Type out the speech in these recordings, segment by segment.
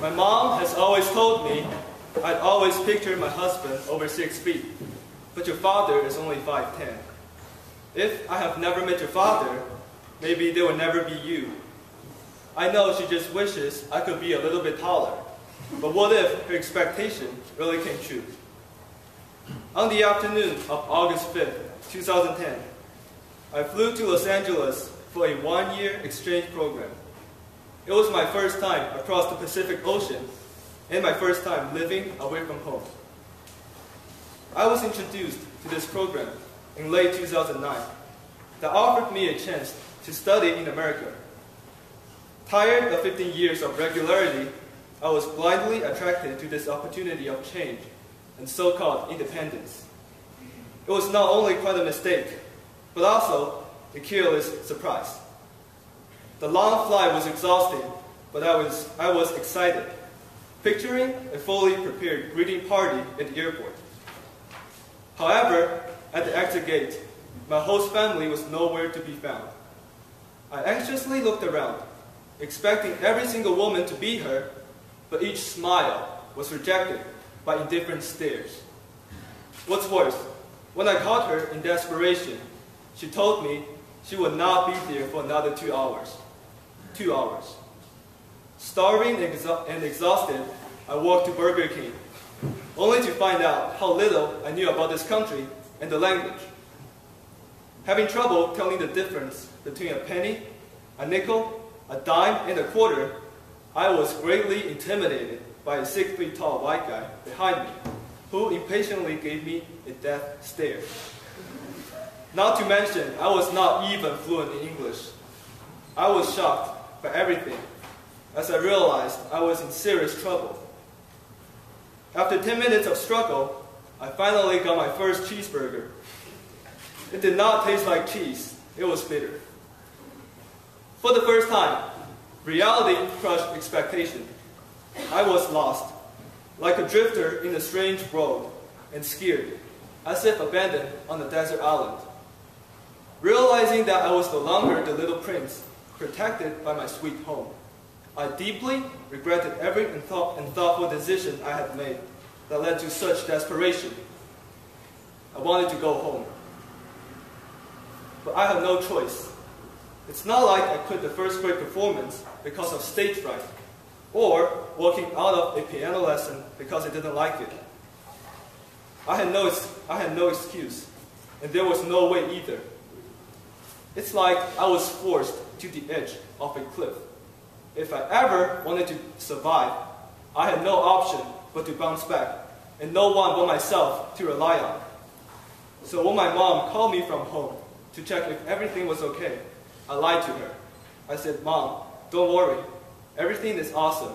My mom has always told me I'd always picture my husband over six feet, but your father is only 5'10". If I have never met your father, maybe there will never be you. I know she just wishes I could be a little bit taller, but what if her expectation really came true? On the afternoon of August 5th, 2010, I flew to Los Angeles for a one-year exchange program. It was my first time across the Pacific Ocean and my first time living away from home. I was introduced to this program in late 2009 that offered me a chance to study in America. Tired of 15 years of regularity, I was blindly attracted to this opportunity of change and so-called independence. It was not only quite a mistake, but also a careless surprise. The long flight was exhausting, but I was, I was excited, picturing a fully prepared greeting party at the airport. However, at the exit gate, my host family was nowhere to be found. I anxiously looked around, expecting every single woman to be her, but each smile was rejected by indifferent stares. What's worse, when I caught her in desperation, she told me she would not be there for another two hours. Two hours. Starving and, exhausted, I walked to Burger King, only to find out how little I knew about this country and the language. Having trouble telling the difference between a penny, a nickel, a dime, and a quarter, I was greatly intimidated by a six feet tall white guy behind me, who impatiently gave me a death stare. Not to mention, I was not even fluent in English. I was shocked by everything as I realized I was in serious trouble. After 10 minutes of struggle, I finally got my first cheeseburger. It did not taste like cheese, it was bitter. For the first time, reality crushed expectation. I was lost, like a drifter in a strange world, and scared, as if abandoned on a desert island. Realizing that I was no longer the little prince, protected by my sweet home, I deeply regretted every and thoughtful decision I had made that led to such desperation. I wanted to go home. But I have no choice. It's not like I quit the first grade performance because of stage fright or walking out of a piano lesson because I didn't like it. I had no, I had no excuse, and there was no way either. It's like I was forced to the edge of a cliff. If I ever wanted to survive, I had no option but to bounce back, and no one but myself to rely on. So when my mom called me from home to check if everything was okay, I lied to her. I said, Mom, don't worry, everything is awesome.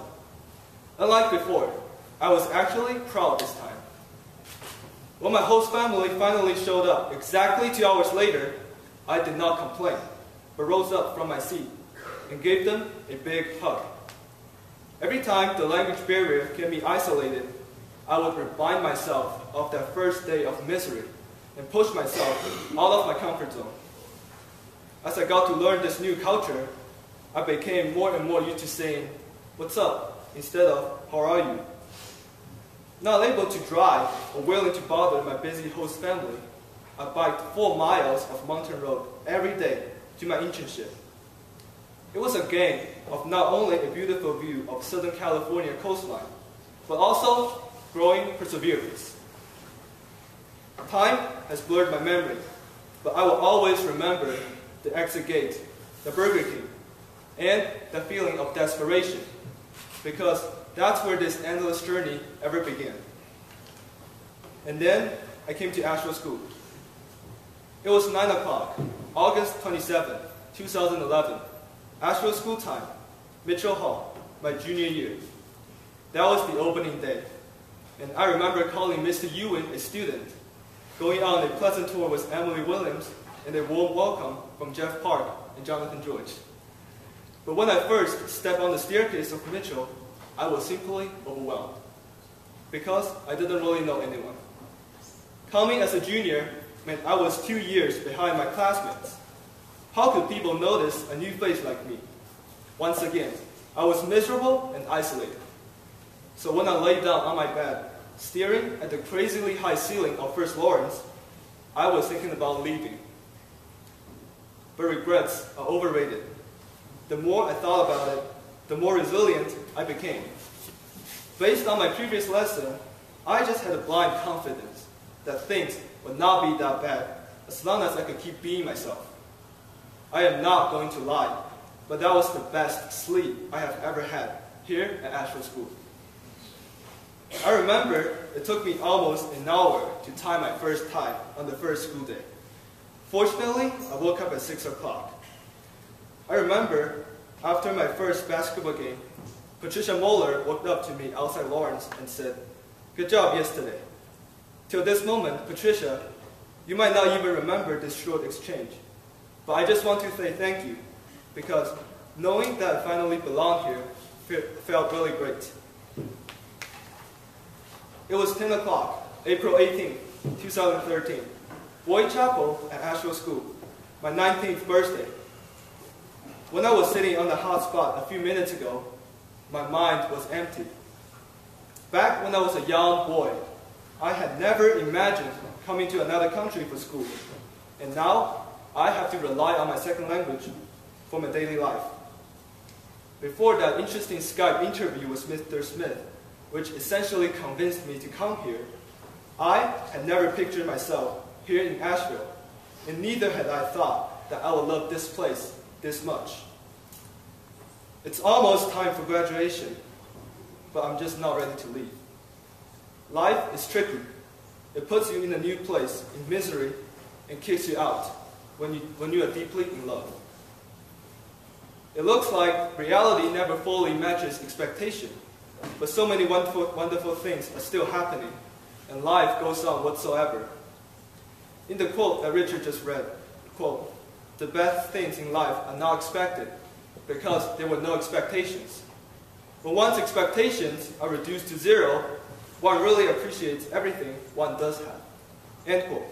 Unlike before, I was actually proud this time. When my host family finally showed up exactly two hours later, I did not complain, but rose up from my seat and gave them a big hug. Every time the language barrier kept me isolated, I would remind myself of that first day of misery and push myself out of my comfort zone. As I got to learn this new culture, I became more and more used to saying, what's up, instead of, how are you? Not able to drive or willing to bother my busy host family, I biked four miles of mountain road every day to my internship. It was a game of not only a beautiful view of Southern California coastline, but also growing perseverance. Time has blurred my memory, but I will always remember the exit gate, the Burger King, and the feeling of desperation, because that's where this endless journey ever began. And then I came to Asheville School. It was 9 o'clock, August 27, 2011. Asheville school time, Mitchell Hall, my junior year. That was the opening day. And I remember calling Mr. Ewan a student, going on a pleasant tour with Emily Williams, and a warm welcome from Jeff Park and Jonathan George. But when I first stepped on the staircase of Mitchell, I was simply overwhelmed because I didn't really know anyone. Coming as a junior meant I was two years behind my classmates. How could people notice a new face like me? Once again, I was miserable and isolated. So when I lay down on my bed, staring at the crazily high ceiling of First Lawrence, I was thinking about leaving. But regrets are overrated. The more I thought about it, the more resilient I became. Based on my previous lesson, I just had a blind confidence that things would not be that bad as long as I could keep being myself. I am not going to lie, but that was the best sleep I have ever had here at Asheville School. I remember it took me almost an hour to tie my first tie on the first school day. Fortunately, I woke up at 6 o'clock. I remember after my first basketball game, Patricia Moeller walked up to me outside Lawrence and said, Good job yesterday. Till this moment, Patricia, you might not even remember this short exchange. But I just want to say thank you, because knowing that I finally belong here felt really great. It was 10 o'clock, April 18, 2013. Boyd Chapel at Asheville School, my 19th birthday. When I was sitting on the hot spot a few minutes ago, my mind was empty. Back when I was a young boy, I had never imagined coming to another country for school. And now, I have to rely on my second language for my daily life. Before that interesting Skype interview with Mr. Smith, which essentially convinced me to come here, I had never pictured myself here in Asheville, and neither had I thought that I would love this place this much. It's almost time for graduation, but I'm just not ready to leave. Life is tricky. It puts you in a new place, in misery, and kicks you out when you, when you are deeply in love. It looks like reality never fully matches expectation. But so many wonderful, wonderful things are still happening, and life goes on whatsoever. In the quote that Richard just read, quote, the best things in life are not expected because there were no expectations. When one's expectations are reduced to zero, one really appreciates everything one does have. End quote.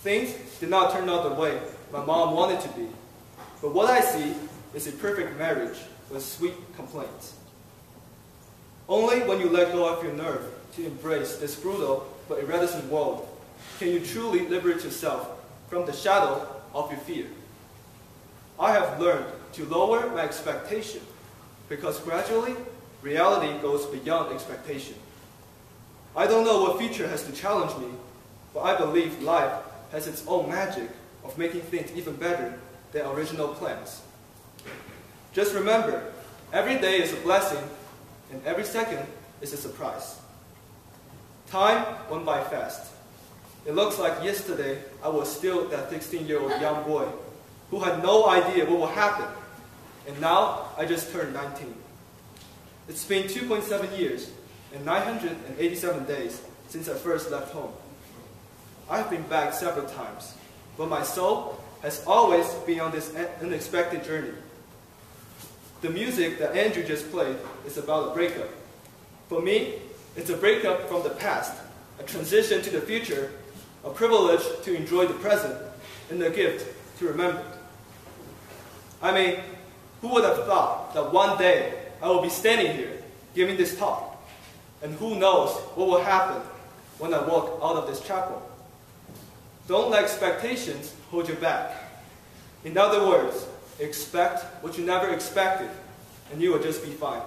Things did not turn out the way my mom wanted to be, but what I see is a perfect marriage with sweet complaints. Only when you let go of your nerve to embrace this brutal but iridescent world can you truly liberate yourself from the shadow of your fear. I have learned to lower my expectation because gradually reality goes beyond expectation. I don't know what future has to challenge me, but I believe life has its own magic of making things even better than original plans. Just remember, every day is a blessing and every second is a surprise. Time went by fast. It looks like yesterday I was still that 16-year-old young boy who had no idea what would happen. And now I just turned 19. It's been 2.7 years and 987 days since I first left home. I've been back several times, but my soul has always been on this unexpected journey. The music that Andrew just played is about a breakup. For me, it's a breakup from the past, a transition to the future, a privilege to enjoy the present, and a gift to remember. I mean, who would have thought that one day I will be standing here giving this talk? And who knows what will happen when I walk out of this chapel? Don't let expectations hold you back. In other words, Expect what you never expected, and you will just be fine.